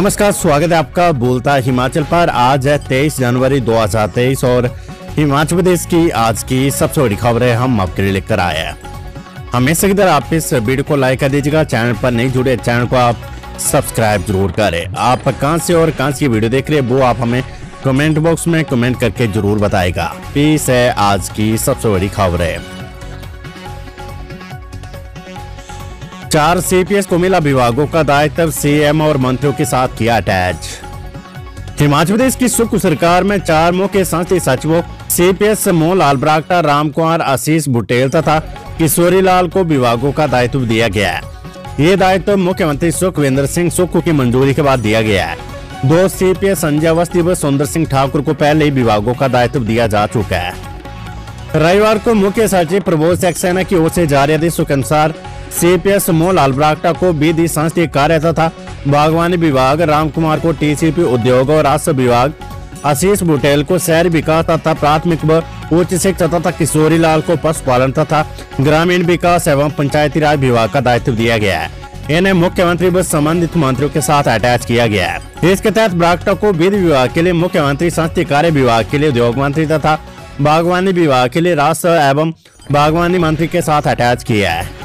नमस्कार, स्वागत है आपका बोलता हिमाचल पर। आज है 23 जनवरी 2023 और हिमाचल प्रदेश की आज की सबसे बड़ी खबरें हम आपके लिए लेकर आए हैं। हमेशा की तरह आप इस वीडियो को लाइक कर दीजिएगा, चैनल पर नहीं जुड़े चैनल को आप सब्सक्राइब ज़रूर करें। आप कहाँ से और कहाँ से वीडियो देख रहे हैं, वो आप हमें कमेंट बॉक्स में कमेंट करके ज़रूर बताएगा। पीस है आज की सबसे बड़ी खबरें चार सीपीएस को मिला विभागों का दायित्व सीएम और मंत्रियों के साथ किया अटैच। हिमाचल प्रदेश की सुख सरकार में चार मुख्य संसदीय सचिवों सीपीएस समूह लाल बरागटा, राम कुमार आशीष बुटेल तथा किशोरी लाल को विभागों का दायित्व दिया गया है। ये दायित्व मुख्यमंत्री सुखविंदर सिंह सुक्खू की मंजूरी के बाद दिया गया है। दो सीपीएस संजय अवस्थी व सुंदर सिंह ठाकुर को पहले ही विभागों का दायित्व दिया जा चुका है। रविवार को मुख्य सचिव प्रबोध सक्सेना की ओर से जारी आदेशों के अनुसार सीपीएस समूह लाल बरागटा को विधि संस्थीय कार्य तथा बागवानी विभाग राम कुमार को टीसीपी उद्योग और राजस्व विभाग, आशीष बुटेल को शहरी विकास तथा प्राथमिक व उच्च शिक्षा तथा किशोरी लाल को पशुपालन तथा ग्रामीण विकास एवं पंचायती राज विभाग का दायित्व दिया गया है। इन्हें मुख्यमंत्री व संबंधित मंत्रियों के साथ अटैच किया गया है। इसके तहत ब्राक्टा को विधि विभाग के लिए मुख्यमंत्री संस्थीय कार्य विभाग के लिए उद्योग मंत्री तथा बागवानी विभाग के लिए राजस्व एवं बागवानी मंत्री के साथ अटैच किया है।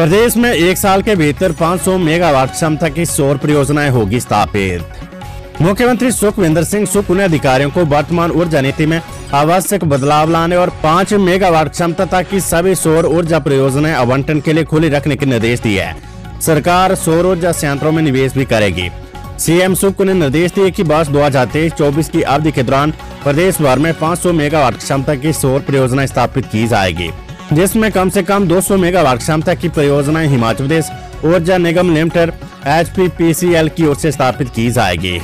प्रदेश में एक साल के भीतर 500 मेगावाट क्षमता की सौर परियोजनाएँ होगी स्थापित। मुख्यमंत्री सुखविंदर सिंह सुख ने अधिकारियों को वर्तमान ऊर्जा नीति में आवश्यक बदलाव लाने और पाँच मेगावाट क्षमता तक की सभी सौर ऊर्जा परियोजनाएँ आवंटन के लिए खुली रखने के निर्देश दिए हैं। सरकार सौर ऊर्जा संयंत्रों में निवेश भी करेगी। सीएम सुख ने निर्देश दिए कि वर्ष दो हज़ार की अवधि के दौरान प्रदेश भर में 500 मेगावाट क्षमता की सौर परियोजना स्थापित की जाएगी। जिसमें कम से कम 200 मेगावाट क्षमता की परियोजनाएँ हिमाचल प्रदेश ऊर्जा निगम लिमिटेड एच पी की ओर से स्थापित की जाएगी।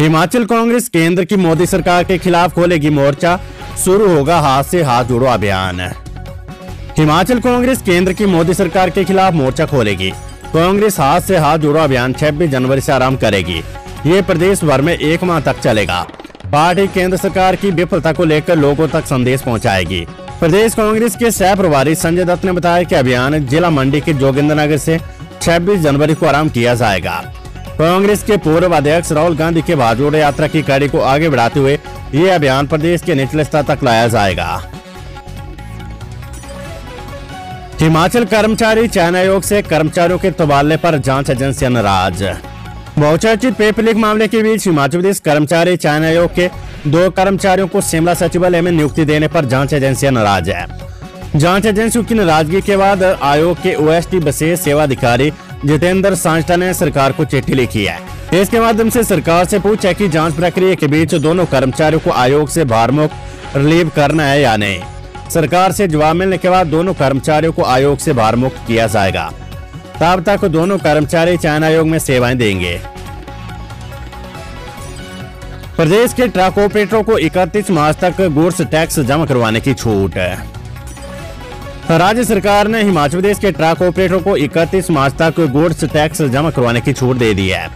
हिमाचल कांग्रेस केंद्र की मोदी सरकार के खिलाफ खोलेगी मोर्चा, शुरू होगा हाथ से हाथ जोड़ो अभियान। हिमाचल कांग्रेस केंद्र की मोदी सरकार के खिलाफ मोर्चा खोलेगी। कांग्रेस हाथ से हाथ जोड़ो अभियान 26 जनवरी से आरंभ करेगी। ये प्रदेश भर में एक माह तक चलेगा। पार्टी केंद्र सरकार की विफलता को लेकर लोगों तक संदेश पहुंचाएगी। प्रदेश कांग्रेस के सह प्रभारी संजय दत्त ने बताया कि अभियान जिला मंडी के जोगिंद्र नगर से 26 जनवरी को आरंभ किया जाएगा। कांग्रेस के पूर्व अध्यक्ष राहुल गांधी के भाजोड़ यात्रा की कड़ी को आगे बढ़ाते हुए ये अभियान प्रदेश के निचले स्तर तक लाया जाएगा। हिमाचल कर्मचारी चयन आयोग से कर्मचारियों के तबादले पर जाँच एजेंसी नाराज़ बहुचर्चित पेपर लीक मामले के बीच हिमाचल प्रदेश कर्मचारी चयन आयोग के दो कर्मचारियों को शिमला सचिवालय में नियुक्ति देने पर जाँच एजेंसियाँ नाराज़ है। जाँच एजेंसियों की नाराज़गी के बाद आयोग के ओएसटी विशेष सेवा अधिकारी जितेंद्र सांझटा ने सरकार को चिट्ठी लिखी है। इसके माध्यम से सरकार से पूछा कि जाँच प्रक्रिया के बीच दोनों कर्मचारियों को आयोग से भारमुक्त रिलीव करना है या नहीं। सरकार से जवाब मिलने के बाद दोनों कर्मचारियों को आयोग से भारमुक्त किया जाएगा। तब तक दोनों कर्मचारी चयन आयोग में सेवाएँ देंगे। प्रदेश के ट्रक ऑपरेटरों को 31 मार्च तक गुड्स टैक्स जमा करवाने की छूट। राज्य सरकार ने हिमाचल प्रदेश के ट्रक ऑपरेटरों को 31 मार्च तक गुड्स टैक्स जमा करवाने की छूट दे दी है।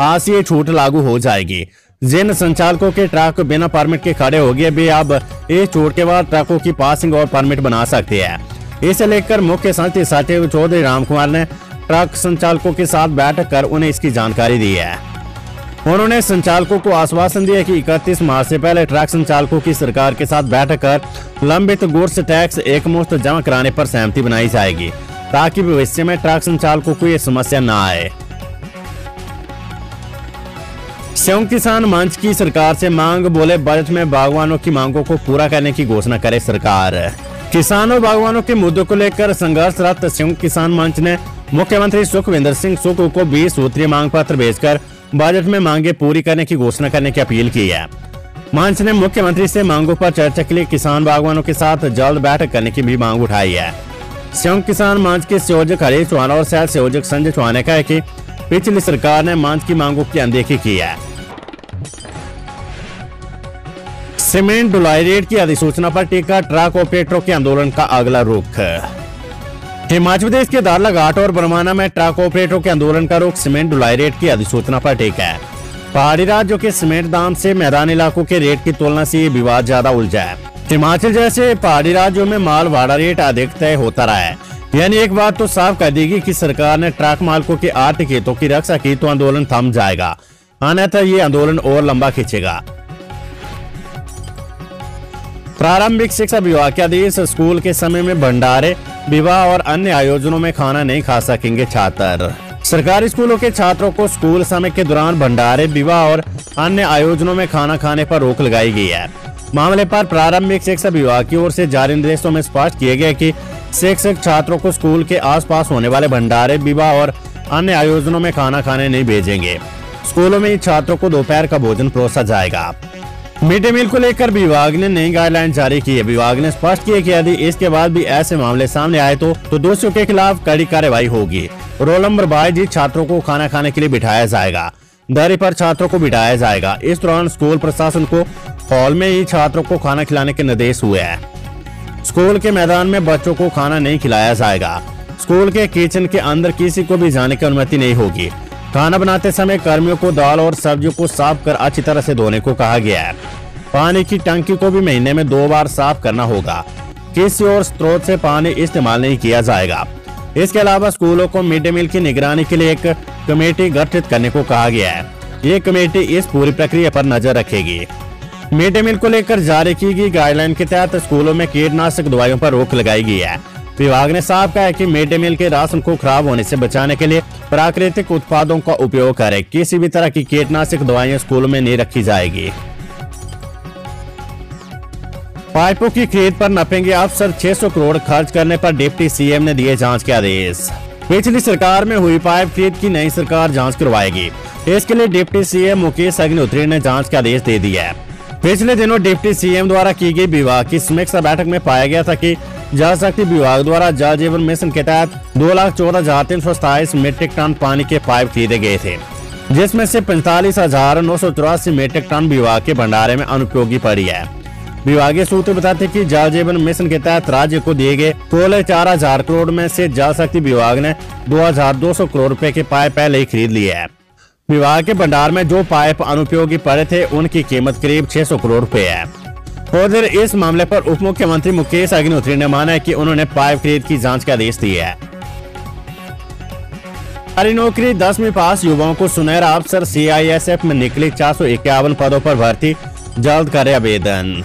आज से ये छूट लागू हो जाएगी। जिन संचालकों के ट्रक बिना परमिट के खड़े हो गए भी अब इस छूट के बाद ट्रकों की पासिंग और परमिट बना सकते हैं। इसे लेकर मुख्य संसदीय सचिव चौधरी राम कुमार ने ट्रक संचालकों के साथ बैठक कर उन्हें इसकी जानकारी दी है। उन्होंने संचालकों को आश्वासन दिया कि 31 मार्च से पहले ट्रक संचालकों की सरकार के साथ बैठक कर लंबित गुड्स टैक्स एक मुफ़्त जमा कराने पर सहमति बनाई जाएगी, ताकि भविष्य में ट्रक संचालकों को ये समस्या न आए। संयुक्त किसान मंच की सरकार से मांग, बोले, बजट में बागवानों की मांगों को पूरा करने की घोषणा करे सरकार। किसानों बागवानों के मुद्दों को लेकर संघर्षरत संयुक्त किसान मंच ने मुख्यमंत्री सुखविंदर सिंह सुख को बीस सूत्रीय मांग पत्र भेजकर बजट में मांगे पूरी करने की घोषणा करने की अपील की है। मंच ने मुख्यमंत्री से मांगों पर चर्चा के लिए किसान बागवानों के साथ जल्द बैठक करने की भी मांग उठाई है। संयुक्त किसान मंच के संयोजक हरीश चौहान और सह संयोजक संजय चौहान ने कहा कि पिछली सरकार ने मंच की मांगों की अनदेखी की है। सीमेंट ढुलाई रेट की अधिसूचना पर टीका ट्रक ऑपरेटरों के आंदोलन का अगला रुख। हिमाचल प्रदेश के दारलाघाट और बरमाना में ट्रक ऑपरेटरों के आंदोलन का रुख, सीमेंट ढुलाई रेट की अधिसूचना पर टीका। है पहाड़ी राज्यों के सीमेंट दाम से मैदानी इलाकों के रेट की तुलना से विवाद ज़्यादा उलझा है। हिमाचल जैसे पहाड़ी राज्यों में माल भाड़ा रेट अधिक तय होता रहा है। यानी एक बात तो साफ़ कर देगी कि सरकार ने ट्रक मालकों के आर्थिक हितों की रक्षा की तो आंदोलन थम जाएगा। अन्यथा ये आंदोलन और लंबा खींचेगा। प्रारंभिक शिक्षा विभाग के आदेश स्कूल के समय में भंडारे, विवाह और अन्य आयोजनों में खाना नहीं खा सकेंगे छात्र। सरकारी स्कूलों के छात्रों को स्कूल समय के दौरान भंडारे, विवाह और अन्य आयोजनों में खाना खाने पर रोक लगाई गई है। मामले पर प्रारंभिक शिक्षा विभाग की ओर से जारी निर्देशों में स्पष्ट किए गए कि शिक्षक छात्रों को स्कूल के आसपास होने वाले भंडारे, विवाह और अन्य आयोजनों में खाना खाने नहीं भेजेंगे। स्कूलों में छात्रों को दोपहर का भोजन परोसा जाएगा। मिड डे मील को लेकर विभाग ने नई गाइडलाइन जारी की है। विभाग ने स्पष्ट किया कि यदि इसके बाद भी ऐसे मामले सामने आए तो, तो दोषियों के खिलाफ कड़ी कार्रवाई होगी। रोल नंबर बाईस छात्रों को खाना खाने के लिए बिठाया जाएगा। दरी पर छात्रों को बिठाया जाएगा। इस दौरान स्कूल प्रशासन को हॉल में ही छात्रों को खाना खिलाने के निर्देश हुए हैं। स्कूल के मैदान में बच्चों को खाना नहीं खिलाया जाएगा। स्कूल के किचन के अंदर किसी को भी जाने की अनुमति नहीं होगी। खाना बनाते समय कर्मियों को दाल और सब्जियों को साफ़ कर अच्छी तरह से धोने को कहा गया है। पानी की टंकी को भी महीने में दो बार साफ़ करना होगा। किसी और स्रोत से पानी इस्तेमाल नहीं किया जाएगा। इसके अलावा स्कूलों को मिड डे मील की निगरानी के लिए एक कमेटी गठित करने को कहा गया है। ये कमेटी इस पूरी प्रक्रिया पर नज़र रखेगी। मिड डे मील को लेकर जारी की गई गाइडलाइन के तहत स्कूलों में कीटनाशक दवाइयों पर रोक लगाई गई है। विभाग ने साफ़ कहा है कि मिड डे मील के राशन को खराब होने से बचाने के लिए प्राकृतिक उत्पादों का उपयोग करें। किसी भी तरह की कीटनाशक दवाइयाँ स्कूलों में नहीं रखी जाएगी। पाइपों की खरीद पर नपेंगे अफसर। 600 करोड़ खर्च करने पर डिप्टी सीएम ने दिए जाँच के आदेश। पिछली सरकार में हुई पाइप खरीद की नई सरकार जाँच करवाएगी। इसके लिए डिप्टी सीएम मुकेश अग्निहोत्री ने जाँच के आदेश दे दिया है पिछले दिनों डिप्टी सीएम द्वारा की गई विभाग की समीक्षा बैठक में पाया गया था कि जल शक्ति विभाग द्वारा जल जीवन मिशन के तहत दो लाख चौदह हज़ार तीन सौ सताईस मीट्रिक टन पानी के पाइप खरीदे गए थे, जिसमें से पैंतालीस हज़ार नौ सौ चौरासी मीट्रिक टन विभाग के भंडारे में अनुपयोगी पड़ी है। विभागीय सूत्र बताते कि जल जीवन मिशन के तहत राज्य को दिए गए सोलह चार हज़ार करोड़ में से जल शक्ति विभाग ने दो हज़ार दो सौ करोड़ रुपए के पाइप पहले ही खरीद लिए है। विभाग के भंडार में जो पाइप अनुपयोगी पड़े थे, उनकी कीमत करीब 600 करोड़ रुपए है। उधर इस मामले पर उप मुख्यमंत्री मुकेश अग्निहोत्री ने माना है कि उन्होंने पाइप खरीद की जाँच का आदेश दिया है। सरकारी नौकरी दसवीं पास युवाओं को सुनहरा अफसर सीआईएसएफ में निकली चार इक्यावन पदों पर भर्ती, जल्द करे आवेदन।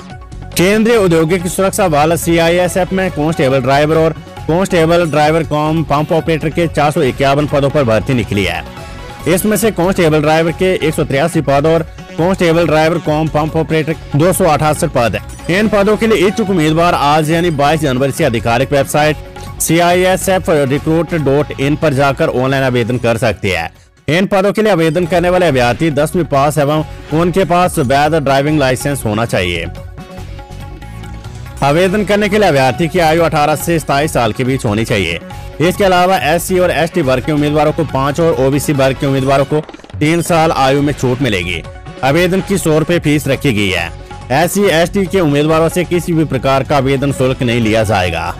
केंद्रीय औद्योगिक सुरक्षा बल सीआईएसएफ में कांस्टेबल ड्राइवर और constable driver cum pump operator के चार सौ इक्यावन पदों पर भर्ती निकली है। इसमें से कांस्टेबल ड्राइवर के एक पद और constable, driver, cum, pump operator, दो पद है। इन पदों के लिए इच्छुक उम्मीदवार आज यानी 22 जनवरी से आधिकारिक website C I S F recruit dot in पर जाकर ऑनलाइन आवेदन कर सकते हैं। इन पदों के लिए आवेदन करने वाले अभ्यर्थी दसवीं पास एवं उनके पास वैध ड्राइविंग लाइसेंस होना चाहिए। आवेदन करने के लिए अभ्यर्थी की आयु 18 से सताईस साल के बीच होनी चाहिए। इसके अलावा एससी और एसटी वर्ग के उम्मीदवारों को पाँच और ओबीसी वर्ग के उम्मीदवारों को तीन साल आयु में छूट मिलेगी। आवेदन की सौ रूपए फ़ीस रखी गई है? ऐसी एस के उम्मीदवारों से किसी भी प्रकार का आवेदन शुल्क नहीं लिया जाएगा।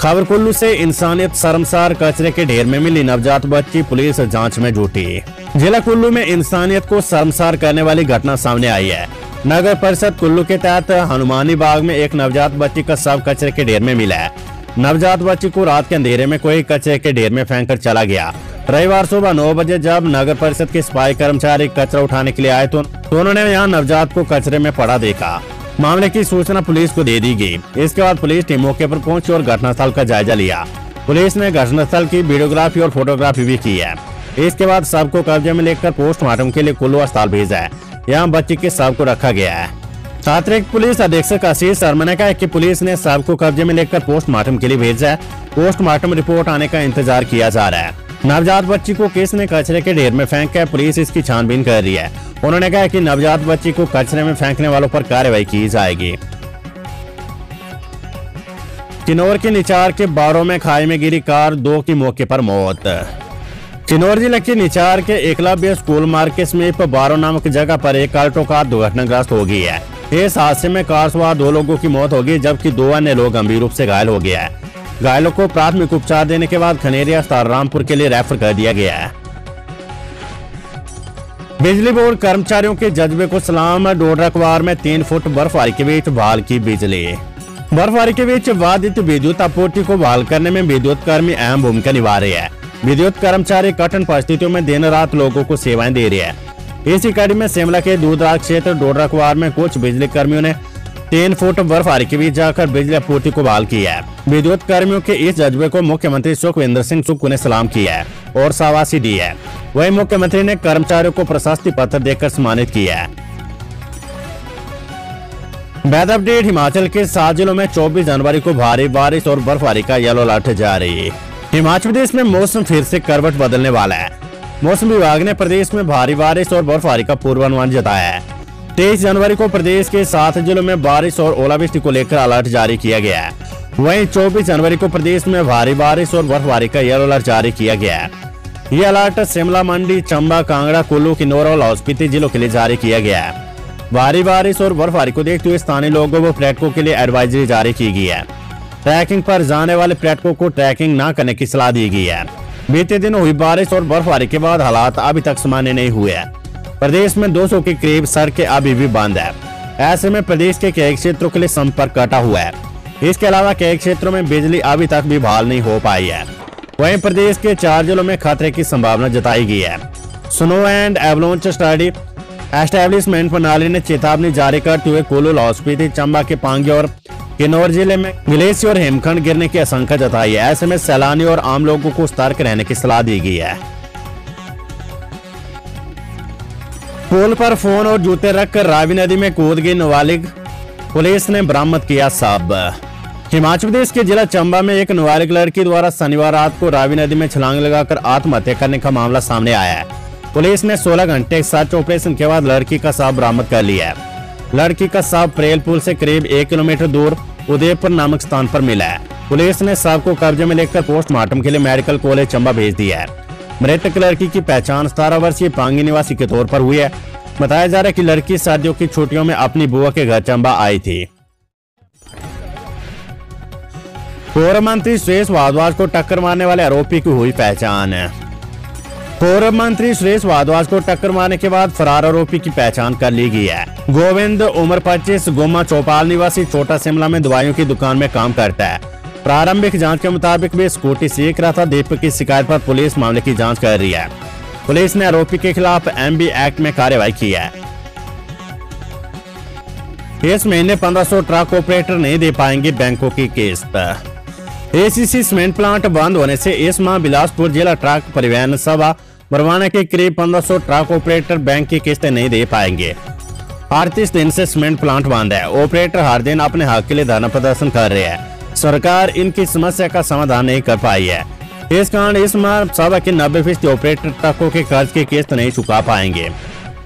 खबर कुल्लू से इंसानियत शर्मसार कचरे के ढेर में मिली नवजात बच्ची, पुलिस जाँच में जुटी। जिला कुल्लू में इंसानियत को शर्मसार करने वाली घटना सामने आई है। नगर परिषद कुल्लू के तहत हनुमानी बाग में एक नवजात बच्ची का शव कचरे के ढेर में मिला है। नवजात बच्ची को रात के अंधेरे में कोई कचरे के ढेर में फेंक चला गया। रविवार सुबह नौ बजे जब नगर परिषद के सफ़ाई कर्मचारी कचरा उठाने के लिए आए तो, तो उन्होंने यहाँ नवजात को कचरे में पड़ा देखा। मामले की सूचना पुलिस को दे दी गई। इसके बाद पुलिस टीम मौके पर पहुँची और घटनास्थल का जायजा लिया। पुलिस ने घटनास्थल की वीडियोग्राफी और फोटोग्राफी भी की है। इसके बाद शव को कब्जे में लेकर पोस्टमार्टम के लिए कुल्लू अस्पताल भेजा है। यहाँ बच्ची के शव को रखा गया है। छात्रिक पुलिस अधीक्षक आशीष शर्मा ने कहा कि पुलिस ने शव को कब्जे में लेकर पोस्टमार्टम के लिए भेजा है। पोस्टमार्टम रिपोर्ट आने का इंतज़ार किया जा रहा है। नवजात बच्ची को किसने कचरे के ढेर में फेंक कर पुलिस इसकी छानबीन कर रही है? उन्होंने कहा कि नवजात बच्ची को कचरे में फेंकने वालों पर कार्रवाई की जाएगी। किन्नौर के निचार के बारों में खाई में गिरी कार, दो की मौके पर मौत। किन्नौर ज़िले के निचार के एकलव्य स्कूल मार्केट समीप बारो नामक जगह पर एक आल्टो कार दुर्घटनाग्रस्त हो गई है। इस हादसे में कार सवार दो लोगों की मौत हो गई, जबकि दो अन्य लोग गंभीर रूप से घायल हो गया है। घायलों को प्राथमिक उपचार देने के बाद खनेरिया अस्पताल रामपुर के लिए रेफर कर दिया गया है। बिजली बोर्ड कर्मचारियों के जज्बे को सलाम, डोडरकवार में तीन फुट बर्फबारी के बीच बहाल की बिजली। बर्फबारी के बीच बाधित विद्युत आपूर्ति को बहाल करने में विद्युत कर्मी अहम भूमिका निभा रहे हैं। विद्युत कर्मचारी कठिन परिस्थितियों में दिन रात लोगों को सेवाएँ दे रहे हैं। इसी कड़ी में शिमला के दूरदराज क्षेत्र डोडरा कुआर में कुछ बिजली कर्मियों ने तीन फुट बर्फबारी के बीच जाकर बिजली आपूर्ति को बहाल की है। विद्युत कर्मियों के इस जज्बे को मुख्यमंत्री सुखविंदर सिंह सुक्कू ने सलाम किया है और शाबाशी दी है। वही मुख्यमंत्री ने कर्मचारियों को प्रशस्ति पत्र देकर सम्मानित किया है। बैद अपडेट, हिमाचल के सात जिलों में 24 जनवरी को भारी बारिश और बर्फबारी का येलो अलर्ट जारी। हिमाचल प्रदेश में मौसम फिर से करवट बदलने वाला है। मौसम विभाग ने प्रदेश में भारी बारिश और बर्फबारी का पूर्वानुमान जताया है। तेईस जनवरी को प्रदेश के सात जिलों में बारिश और ओलावृष्टि को लेकर अलर्ट जारी किया गया है। वहीं 24 जनवरी को प्रदेश में भारी बारिश और बर्फबारी का येलो अलर्ट जारी किया गया है। ये अलर्ट शिमला, मंडी, चंबा, कांगड़ा, कुल्लू, किन्नौर और लाहौल स्पीति जिलों के लिए जारी किया गया है। भारी बारिश और बर्फबारी को देखते हुए स्थानीय लोगों को पर्यटकों के लिए एडवाइजरी जारी की गई है। ट्रैकिंग पर जाने वाले पर्यटकों को ट्रैकिंग न करने की सलाह दी गई है। बीते दिन हुई बारिश और बर्फबारी के बाद हालात अभी तक सामान्य नहीं हुए हैं। प्रदेश में 200 के करीब सड़कें अभी भी बंद है। ऐसे में प्रदेश के कई क्षेत्रों के लिए संपर्क कटा हुआ है। इसके अलावा कई क्षेत्रों में बिजली अभी तक भी बहाल नहीं हो पाई है। वहीं प्रदेश के चार जिलों में खतरे की संभावना जताई गई है। Snow and avalanche study establishment प्रणाली ने चेतावनी जारी करते हुए कुल्लू लाहौल चंबा के पांगे और किन्नौर ज़िले में ग्लेशियर और हिमखंड गिरने की आशंका जताई है। ऐसे में सैलानी और आम लोगों को सतर्क रहने की सलाह दी गई है। पुल पर फ़ोन और जूते रखकर रावी नदी में कूद गई नाबालिग पुलिस ने बरामद किया सब। हिमाचल प्रदेश के जिला चंबा में एक नाबालिग लड़की द्वारा शनिवार रात को रावी नदी में छलांग लगाकर आत्महत्या करने का मामला सामने आया है। पुलिस ने 16 घंटे सर्च ऑपरेशन के बाद लड़की का शव बरामद कर लिया है। लड़की का शव प्रेल पुल से करीब एक किलोमीटर दूर उदयपुर नामक स्थान पर मिला है। पुलिस ने शव को कब्जे में लेकर पोस्टमार्टम के लिए मेडिकल कॉलेज चंबा भेज दिया है। मृतक लड़की की पहचान सतारह वर्षीय पांगी निवासी के तौर पर हुई है। बताया जा रहा है कि लड़की सर्दियों की छुट्टियों में अपनी बुआ के घर चंबा आई थी। पूर्व मंत्री सुरेश भारद्वाज को टक्कर मारने वाले आरोपी की हुई पहचान। पूर्व मंत्री सुरेश भारद्वाज को टक्कर मारने के बाद फरार आरोपी की पहचान कर ली गई है। गोविंद उम्र पच्चीस गोमा चौपाल निवासी छोटा शिमला में दवाइयों की दुकान में काम करता है। प्रारंभिक जाँच के मुताबिक वे स्कूटी सीख रहा था। दीपक की शिकायत पर पुलिस मामले की जाँच कर रही है। पुलिस ने आरोपी के खिलाफ एमबी एक्ट में कार्रवाई की है। इस महीने 1500 ट्रक ऑपरेटर नहीं दे पाएँगे बैंकों की किस्त। एसीसी सीमेंट प्लांट बंद होने से इस माह बिलासपुर जिला ट्रक परिवहन सभा बरवाना के करीब 1500 ट्रक ऑपरेटर बैंक की किस्तें नहीं दे पाएँगे। अड़तीस दिन से सीमेंट प्लांट बंद है। ऑपरेटर हर दिन अपने हक के लिए धरना प्रदर्शन कर रहे हैं। सरकार इनकी समस्या का समाधान नहीं कर पाई है। इस कारण इस माह सभा के नब्बे फ़ीसदी ऑपरेटर ट्रकों के कर्ज की किस्त नहीं चुका पाएँगे।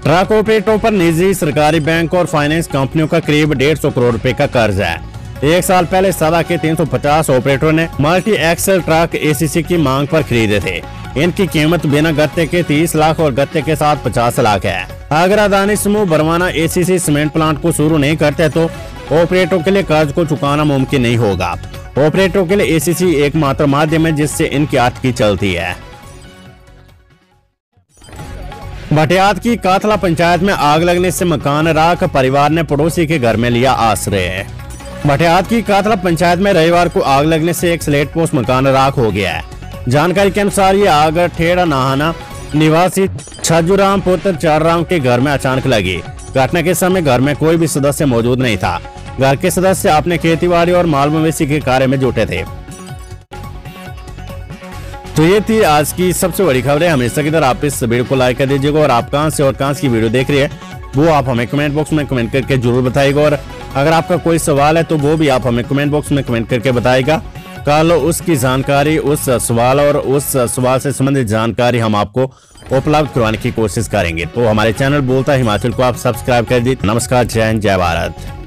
ट्रक ऑपरेटरों पर निजी सरकारी बैंक और फाइनेंस कंपनियों का करीब डेढ़ सौ करोड़ रुपए का कर्ज है। एक साल पहले सभा के 350 ऑपरेटरों ने मल्टी एक्सल ट्रक एसीसी की मांग पर खरीदे थे। इनकी कीमत बिना गत्ते के 30 लाख और गत्ते के साथ 50 लाख है। अगर अदानी समूह बरवाना एसीसी सीमेंट प्लांट को शुरू नहीं करते तो ऑपरेटरों के लिए कर्ज को चुकाना मुमकिन नहीं होगा। ऑपरेटरों के लिए एसीसी एकमात्र माध्यम है, जिससे इनकी आर्थिकी चलती है। भटियात की काथला पंचायत में आग लगने से मकान राख परिवार ने पड़ोसी के घर में लिया आश्रय। भटियात की काथला पंचायत में रविवार को आग लगने से एक स्लेट पोस्ट मकान राख हो गया है। जानकारी के अनुसार ये आग ठेड़ा नहाना, निवासी छजुराम पुत्र चार के घर में अचानक लगी। घटना के समय घर में कोई भी सदस्य मौजूद नहीं था। घर के सदस्य अपने खेती और माल मवेशी के कार्य में जुटे थे। तो ये थी आज की सबसे बड़ी खबरें। हमेशा की तरह आप इस वीडियो को लाइक कर दीजिएगा और आप कहाँ से और कहाँ की वीडियो देख रही है, वो आप हमें कमेंट बॉक्स में कमेंट करके ज़रूर बताएगा और अगर आपका कोई सवाल है तो वो भी आप हमें कमेंट बॉक्स में कमेंट करके बताएगा कल उसकी जानकारी, उस सवाल और उस सवाल से संबंधित जानकारी हम आपको उपलब्ध करवाने की कोशिश करेंगे। तो हमारे चैनल बोलता हिमाचल को आप सब्सक्राइब कर दीजिए। नमस्कार, जय हिंद, जय भारत।